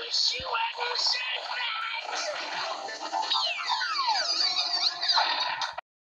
wish you hadn't said that.